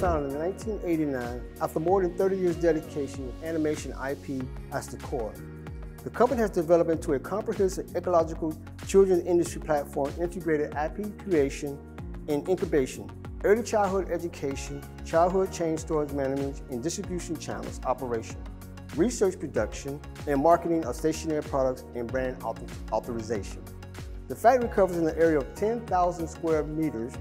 founded in 1989 after more than 30 years dedication with animation IP as the core. The company has developed into a comprehensive ecological children's industry platform integrated IP creation and incubation, early childhood education, childhood chain storage management and distribution channels operation, research production, and marketing of stationary products and brand author authorization. The factory covers an area of 10,000 square meters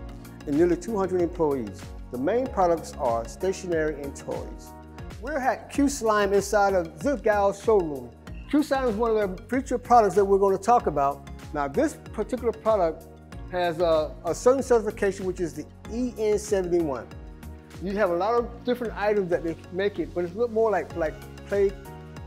and nearly 200 employees. The main products are stationery and toys. We're at Q Slime inside of Zhigao's showroom. Q Slime is one of the future products that we're going to talk about. Now, this particular product has a, a certain certification, which is the EN71. You have a lot of different items that they make it, but it's a little more like like clay,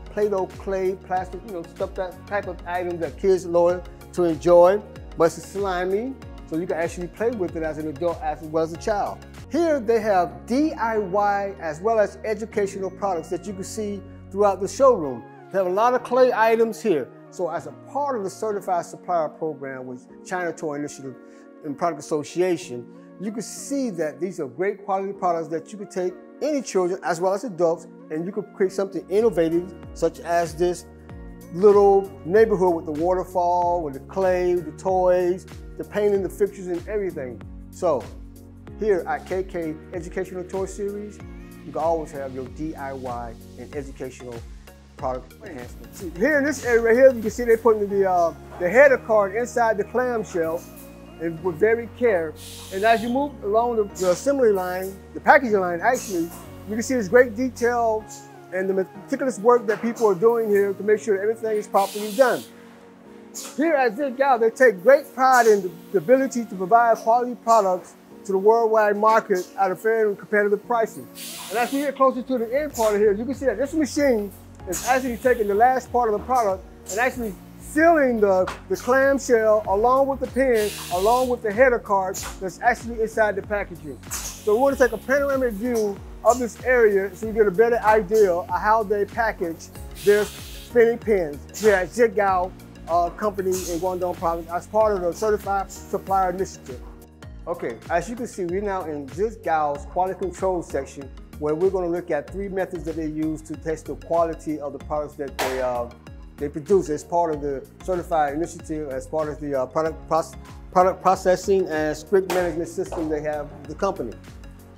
Play-Doh clay, plastic, you know, stuff that type of item that kids love to enjoy, but it's slimy, so you can actually play with it as an adult as well as a child. Here they have DIY as well as educational products that you can see throughout the showroom. They have a lot of clay items here. So as a part of the Certified Supplier Program with China Toy Initiative and Product Association, you can see that these are great quality products that you can take any children as well as adults and you could create something innovative such as this little neighborhood with the waterfall, with the clay, the toys, the painting, the fixtures and everything. So here at KK Educational Toy Series, you can always have your DIY and educational product enhancements. Here in this area right here, you can see they're putting the, uh, the header card inside the clamshell and with very care. And as you move along the, the assembly line, the packaging line actually, you can see this great detail and the meticulous work that people are doing here to make sure everything is properly done. Here at Zhigao, they take great pride in the ability to provide quality products to the worldwide market at a fair and competitive pricing. And as we get closer to the end part of here, you can see that this machine is actually taking the last part of the product and actually sealing the, the clamshell along with the pin, along with the header card that's actually inside the packaging. So we want to take a panoramic view of this area so you get a better idea of how they package their spinning pins here at Zhigao uh, company in Guangdong province as part of the Certified Supplier Initiative. Okay, as you can see, we're now in this gal's quality control section where we're going to look at three methods that they use to test the quality of the products that they uh, they produce as part of the certified initiative, as part of the uh, product, proce product processing and strict management system they have the company.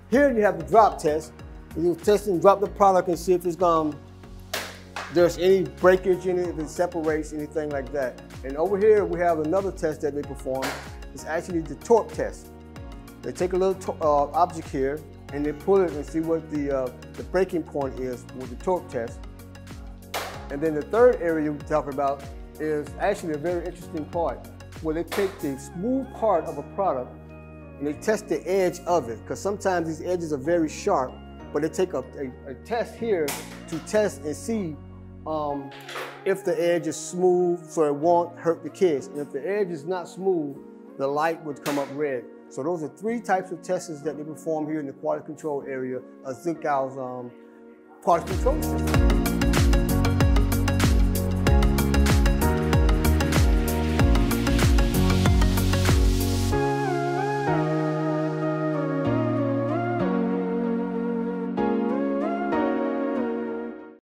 Here you have the drop test. You test and drop the product and see if it's going there's any breakage in it, if it separates, anything like that. And over here we have another test that they perform. It's actually the torque test. They take a little uh, object here and they pull it and see what the, uh, the breaking point is with the torque test. And then the third area we talk about is actually a very interesting part where they take the smooth part of a product and they test the edge of it because sometimes these edges are very sharp, but they take a, a, a test here to test and see um, if the edge is smooth so it won't hurt the kids. And if the edge is not smooth, the light would come up red. So those are three types of tests that they perform here in the quality control area of Zhigao's um, quality control system.